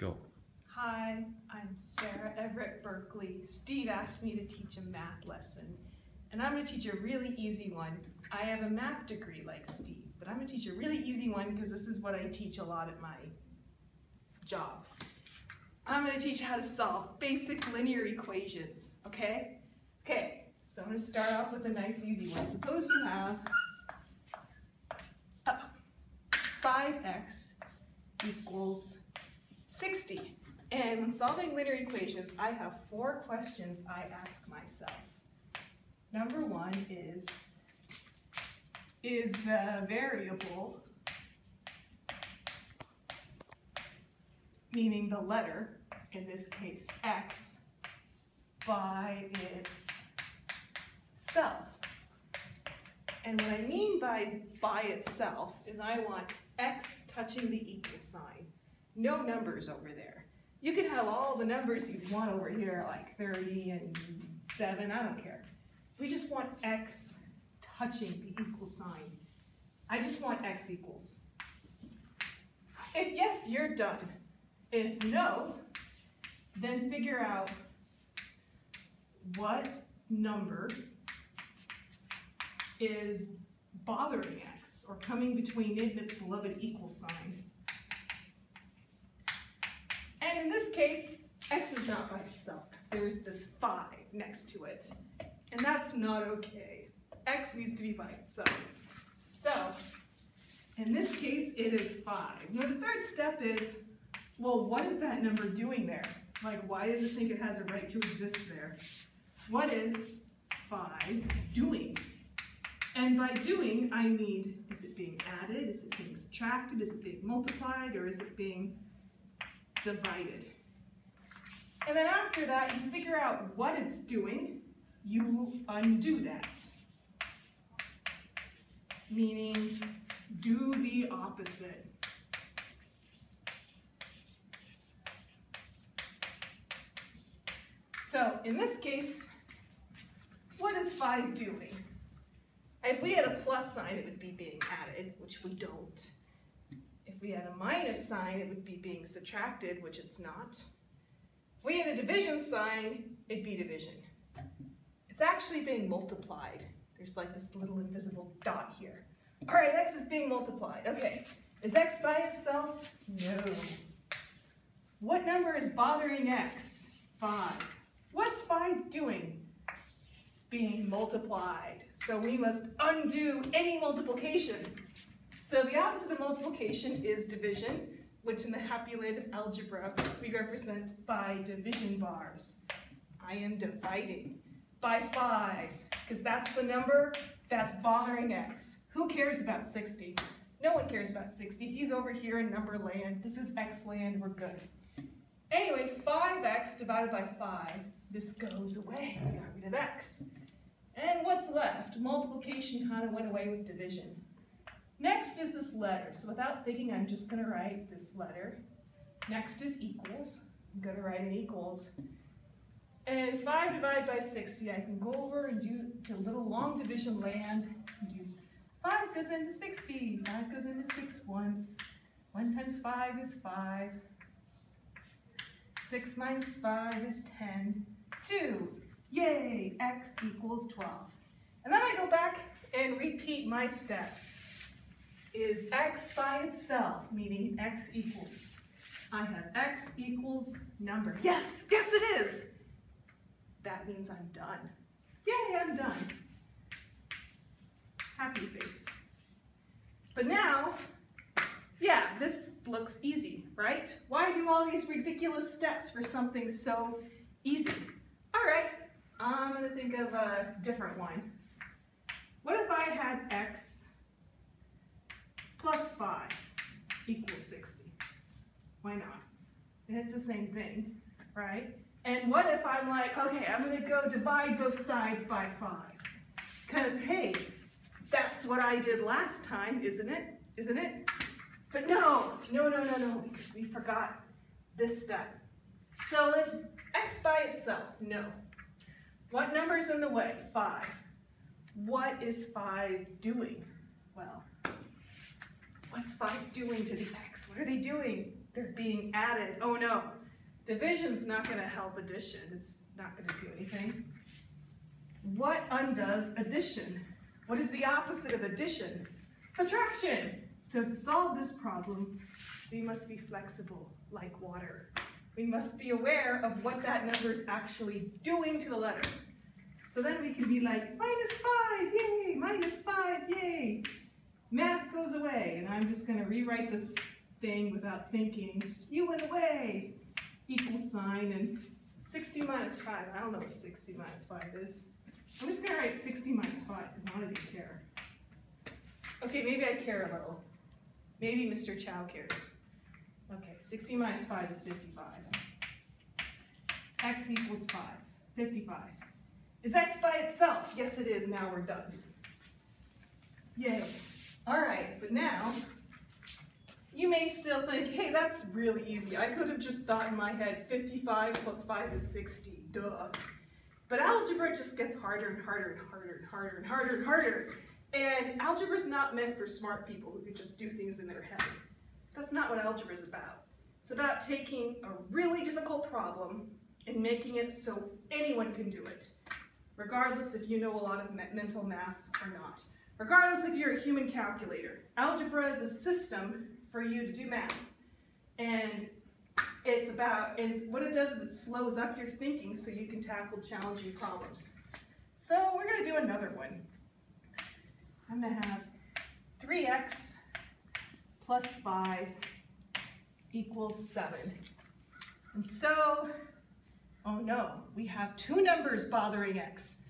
Go. Hi, I'm Sarah Everett Berkeley. Steve asked me to teach a math lesson, and I'm going to teach a really easy one. I have a math degree like Steve, but I'm going to teach a really easy one because this is what I teach a lot at my job. I'm going to teach how to solve basic linear equations, okay? Okay, so I'm going to start off with a nice easy one. Suppose you have uh, 5x equals 60. And when solving linear equations, I have four questions I ask myself. Number one is, is the variable, meaning the letter, in this case x, by its self? And what I mean by by itself is I want x touching the equal sign. No numbers over there. You can have all the numbers you want over here, like 30 and 7, I don't care. We just want x touching the equal sign. I just want x equals. If yes, you're done. If no, then figure out what number is bothering x, or coming between it and its beloved equal sign. And in this case, x is not by itself, because there's this 5 next to it. And that's not okay. x needs to be by itself. So, in this case, it is 5. Now the third step is, well, what is that number doing there? Like, why does it think it has a right to exist there? What is 5 doing? And by doing, I mean, is it being added? Is it being subtracted? Is it being multiplied? Or is it being divided? And then after that, you figure out what it's doing. You undo that. Meaning, do the opposite. So in this case, what is 5 doing? If we had a plus sign, it would be being added, which we don't. If we had a minus sign, it would be being subtracted, which it's not. If we had a division sign, it'd be division. It's actually being multiplied. There's like this little invisible dot here. All right, x is being multiplied. Okay, is x by itself? No. What number is bothering x? 5. What's 5 doing? It's being multiplied. So we must undo any multiplication. So the opposite of multiplication is division, which in the happy land of algebra we represent by division bars. I am dividing by 5, because that's the number that's bothering x. Who cares about 60? No one cares about 60. He's over here in number land. This is x land. We're good. Anyway, 5x divided by 5, this goes away. We got rid of x. And what's left? Multiplication kind of went away with division. Next is this letter. So without thinking, I'm just going to write this letter. Next is equals. I'm going to write an equals. And 5 divided by 60, I can go over and do to little long division land. do 5 goes into 60. 5 goes into 6 once. 1 times 5 is 5. 6 minus 5 is 10. 2. Yay, x equals 12. And then I go back and repeat my steps. Is x by itself, meaning x equals. I have x equals number. Yes, yes it is. That means I'm done. Yay, I'm done. Happy face. But now, yeah, this looks easy, right? Why do all these ridiculous steps for something so easy? All right, I'm gonna think of a different one. What if I had x plus 5 equals 60? Why not? It's the same thing, right? And what if I'm like, okay, I'm gonna go divide both sides by 5? Because, hey, that's what I did last time, isn't it? Isn't it? But no, no, no, no, no, because we forgot this step. So is x by itself? No. What number's in the way? 5. What is 5 doing? Well, what's 5 doing to the x? What are they doing? they're being added. Oh no, division's not gonna help addition. It's not gonna do anything. What undoes addition? What is the opposite of addition? Subtraction. So to solve this problem, we must be flexible like water. We must be aware of what that number is actually doing to the letter. So then we can be like, minus five, yay, minus five, yay. Math goes away, and I'm just gonna rewrite this thing without thinking. You went away, equal sign, and 60 minus five, I don't know what 60 minus five is. I'm just gonna write 60 minus five, because I don't even care. Okay, maybe I care a little. Maybe Mr. Chow cares. Okay, 60 minus 5 is 55. x equals 5, 55. Is x by itself? Yes, it is. Now we're done. Yay. All right, but now you may still think, hey, that's really easy. I could have just thought in my head 55 plus 5 is 60, duh. But algebra just gets harder and harder and harder and harder and harder and harder. And algebra is not meant for smart people who can just do things in their head. That's not what algebra is about. It's about taking a really difficult problem and making it so anyone can do it, regardless if you know a lot of mental math or not. Regardless if you're a human calculator. Algebra is a system for you to do math. And it's about, and what it does is it slows up your thinking so you can tackle challenging problems. So we're gonna do another one. I'm gonna have 3x plus 5 equals 7. And so, oh no, we have two numbers bothering x.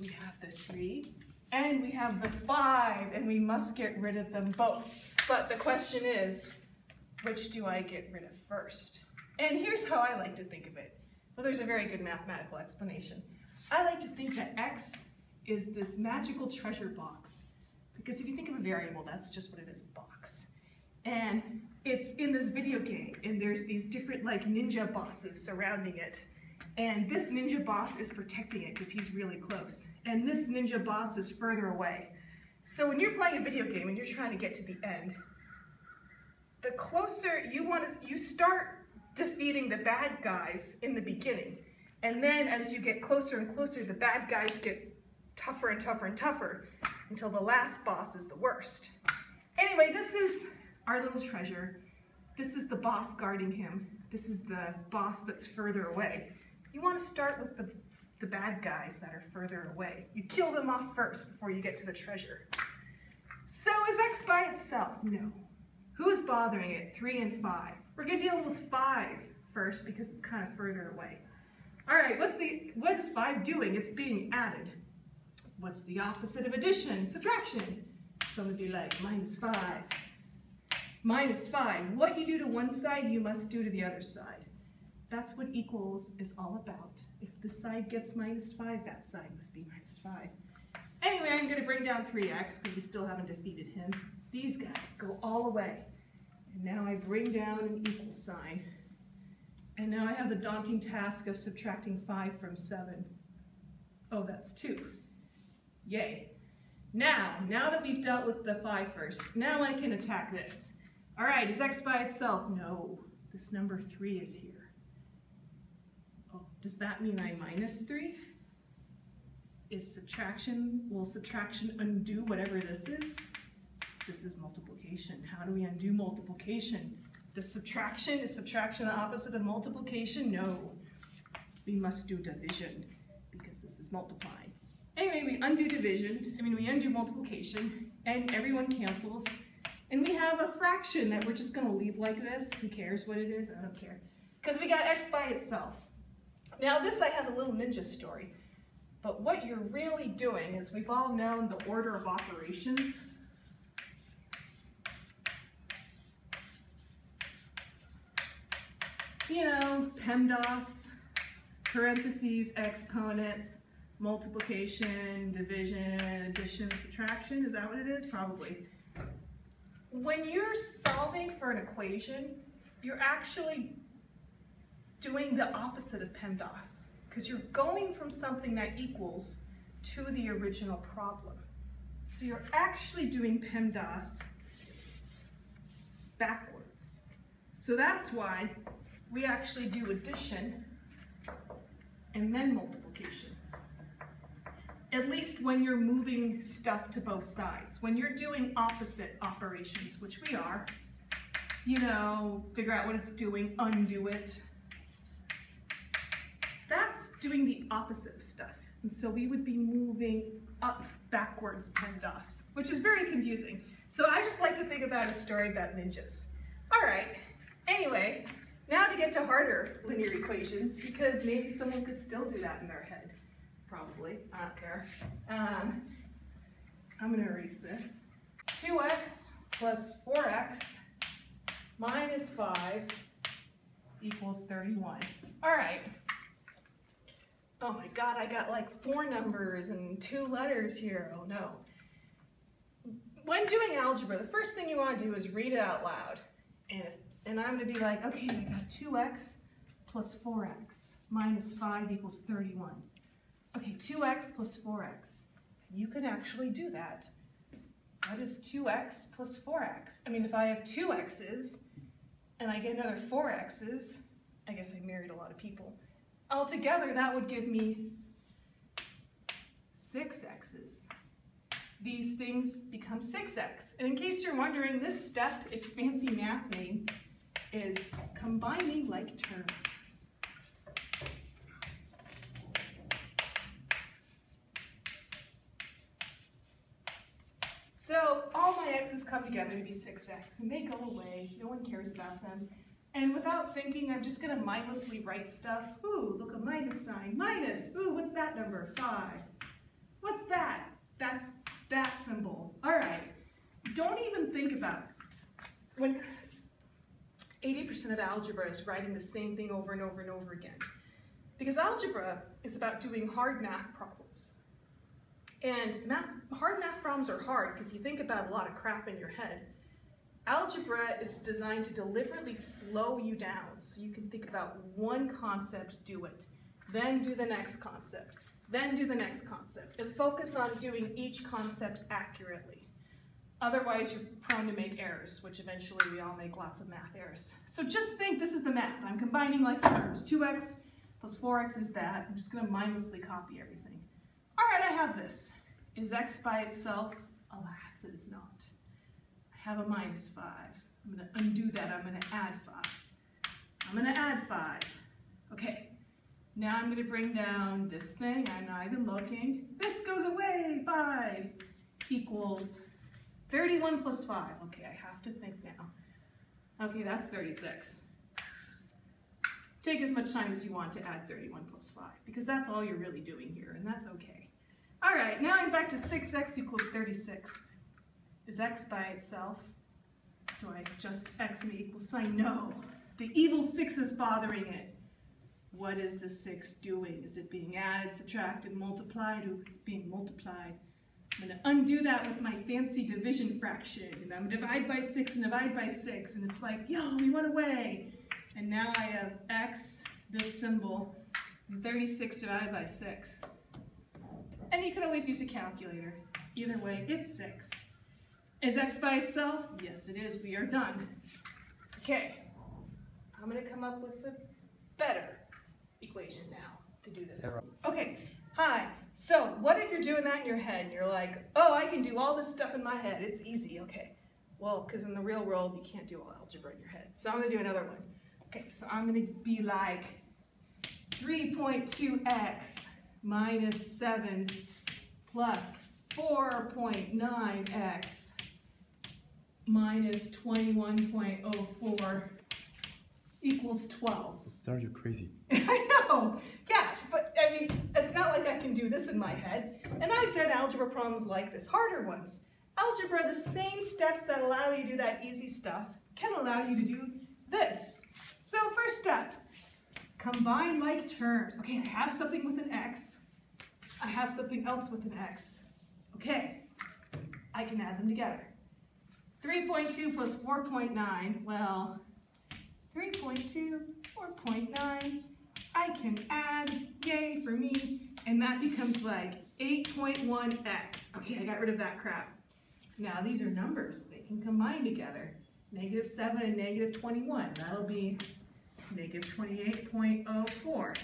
We have the 3 and we have the 5, and we must get rid of them both. But the question is, which do I get rid of first? And here's how I like to think of it. Well, there's a very good mathematical explanation. I like to think that x is this magical treasure box. Because if you think of a variable, that's just what it is, a box. And it's in this video game, and there's these different like ninja bosses surrounding it. And this ninja boss is protecting it because he's really close. And this ninja boss is further away. So when you're playing a video game and you're trying to get to the end, the closer you want to, you start defeating the bad guys in the beginning. And then as you get closer and closer, the bad guys get tougher and tougher and tougher until the last boss is the worst. Anyway, this is our little treasure. This is the boss guarding him. This is the boss that's further away. You want to start with the, the bad guys that are further away. You kill them off first before you get to the treasure. So is x by itself? No. Who is bothering it? 3 and 5. We're to deal with five first because it's kind of further away. All right, what's the, what is 5 doing? It's being added. What's the opposite of addition? Subtraction. So I'm to be like minus 5. Minus 5. What you do to one side, you must do to the other side. That's what equals is all about. If this side gets minus 5, that side must be minus 5. Anyway, I'm going to bring down 3x because we still haven't defeated him. These guys go all away. And now I bring down an equal sign. And now I have the daunting task of subtracting 5 from 7. Oh, that's 2. Yay. Now, now that we've dealt with the 5 first, now I can attack this. All right, is x by itself? No, this number 3 is here. Oh, does that mean I minus 3? Is subtraction, will subtraction undo whatever this is? This is multiplication. How do we undo multiplication? Does subtraction, is subtraction the opposite of multiplication? No. We must do division because this is multiplying. Anyway, we undo division, I mean we undo multiplication, and everyone cancels. And we have a fraction that we're just gonna leave like this. Who cares what it is? I don't care. Because we got x by itself. Now this I have a little ninja story. But what you're really doing is we've all known the order of operations. You know, PEMDAS, parentheses, exponents, multiplication, division, addition, subtraction. Is that what it is? Probably. When you're solving for an equation, you're actually doing the opposite of PEMDAS because you're going from something that equals to the original problem. So you're actually doing PEMDAS backwards. So that's why we actually do addition and then multiplication. At least when you're moving stuff to both sides. When you're doing opposite operations, which we are, you know, figure out what it's doing, undo it. That's doing the opposite of stuff. And so we would be moving up backwards PEMDAS, which is very confusing. So I just like to think about a story about ninjas. All right, anyway, now to get to harder linear equations, because maybe someone could still do that in their head. Probably, I don't care. Um, I'm gonna erase this. 2x plus 4x minus 5 equals 31. All right. Oh my God, I got like four numbers and two letters here. Oh no. When doing algebra, the first thing you want to do is read it out loud. And, and I'm going to be like, okay, I got 2x plus 4x minus 5 equals 31. Okay, 2x plus 4x. You can actually do that. What is 2x plus 4x? I mean, if I have two x's and I get another four x's, I guess I married a lot of people. Altogether, that would give me six x's. These things become 6x. And in case you're wondering, this step, its fancy math name, is combining like terms. So all my x's come together to be 6x, and they go away. No one cares about them. And without thinking, I'm just gonna mindlessly write stuff. Ooh, look, a minus sign. Minus, ooh, what's that number? Five. What's that? That's that symbol. All right, don't even think about it. When 80% of algebra is writing the same thing over and over and over again. Because algebra is about doing hard math problems. And math, hard math problems are hard because you think about a lot of crap in your head. Algebra is designed to deliberately slow you down so you can think about one concept, do it, then do the next concept, then do the next concept, and focus on doing each concept accurately. Otherwise, you're prone to make errors, which eventually we all make lots of math errors. So just think this is the math. I'm combining like terms. 2x plus 4x is that. I'm just going to mindlessly copy everything. All right, I have this. Is x by itself? Alas, it is not I have a minus 5. I'm going to undo that. I'm going to add 5. I'm going to add 5. Okay, now I'm going to bring down this thing. I'm not even looking. This goes away by equals 31 plus 5. Okay, I have to think now. Okay, that's 36. Take as much time as you want to add 31 plus 5, because that's all you're really doing here, and that's okay. All right, now I'm back to 6x equals 36. Is x by itself? Do I just x and the equal sign? No. The evil 6 is bothering it. What is the 6 doing? Is it being added, subtracted, multiplied? Ooh, it's being multiplied. I'm going to undo that with my fancy division fraction. And I'm going to divide by 6 and divide by 6. And it's like, yo, we went away. And now I have x, this symbol, 36 divided by 6. And you can always use a calculator. Either way, it's 6. Is x by itself? Yes, it is. We are done. Okay, I'm going to come up with a better equation now to do this. Okay, hi. So what if you're doing that in your head and you're like, oh, I can do all this stuff in my head. It's easy. Okay, well, because in the real world, you can't do all algebra in your head. So I'm going to do another one. Okay, so I'm going to be like 3.2x minus 7 plus 4.9x minus 21.04 equals 12. Are you're crazy? I know, yeah, but I mean, it's not like I can do this in my head. And I've done algebra problems like this, harder ones. Algebra, the same steps that allow you to do that easy stuff can allow you to do this. So first step, combine like terms. Okay, I have something with an x. I have something else with an x. Okay, I can add them together. 3.2 plus 4.9, well, 3.2, 4.9, I can add, yay for me, and that becomes like 8.1x. Okay, I got rid of that crap. Now these are numbers, they can combine together. negative 7 and negative 21. That'll be negative 28.04.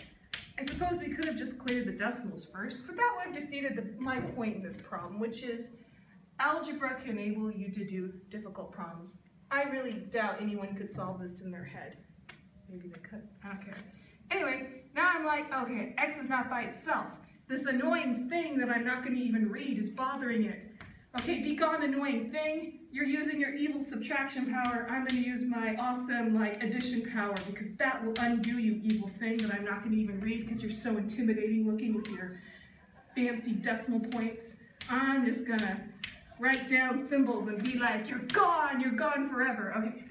I suppose we could have just cleared the decimals first, but that would have defeated the, my point in this problem, which is algebra can enable you to do difficult problems. I really doubt anyone could solve this in their head. Maybe they could, I don't care. Anyway, now I'm like, okay, x is not by itself. This annoying thing that I'm not going to even read is bothering it. Okay, be gone annoying thing. You're using your evil subtraction power. I'm going to use my awesome like addition power because that will undo you evil thing that I'm not going to even read because you're so intimidating looking with your fancy decimal points. I'm just going to write down symbols and be like, you're gone, you're gone forever. Okay,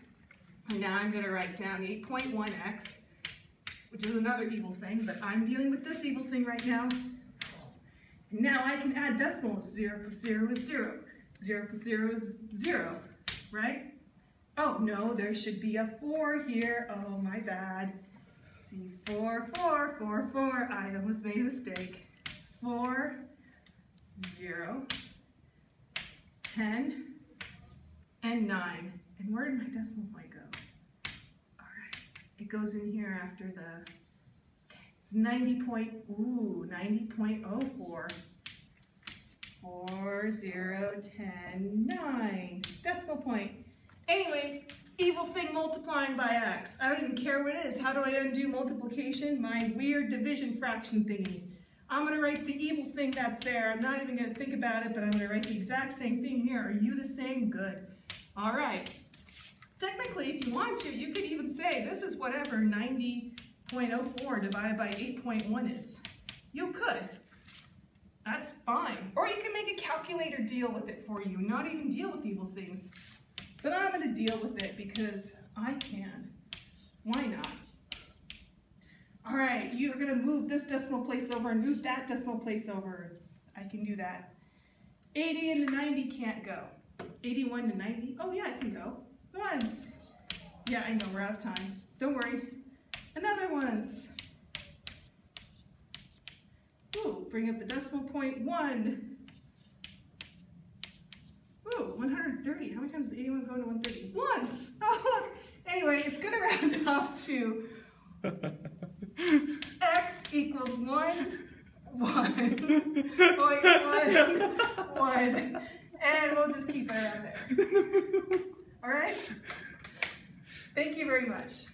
now I'm going to write down 8.1x, which is another evil thing, but I'm dealing with this evil thing right now. Now I can add decimals. 0 plus 0 is 0. 0 plus 0 is 0, right? Oh, no, there should be a 4 here. Oh, my bad. See, 4, 4, 4, 4. I almost made a mistake. 4, 0, 10, and 9. And where did my decimal point go? All right, it goes in here after the it's 90 point, ooh, 90.04. 4, 0, 10, 9. Decimal point. Anyway, evil thing multiplying by x. I don't even care what it is. How do I undo multiplication? My weird division fraction thingy. I'm going to write the evil thing that's there. I'm not even going to think about it, but I'm going to write the exact same thing here. Are you the same? Good. All right. Technically, if you want to, you could even say this is whatever 90 0.04 divided by 8.1 is. You could. That's fine. Or you can make a calculator deal with it for you, not even deal with evil things. But I'm going to deal with it because I can. Why not? All right, you're going to move this decimal place over and move that decimal place over. I can do that. 80 and 90 can't go. 81 to 90? Oh yeah, I can go. Once. Yeah, I know, we're out of time. Don't worry. Another ones. Ooh, bring up the decimal point, one. Ooh, 130. How many times does 81 go to 130? Once! Oh, look. Anyway, it's going to round off to x equals 1, 1, point 1, 1, and we'll just keep it around there. All right? Thank you very much.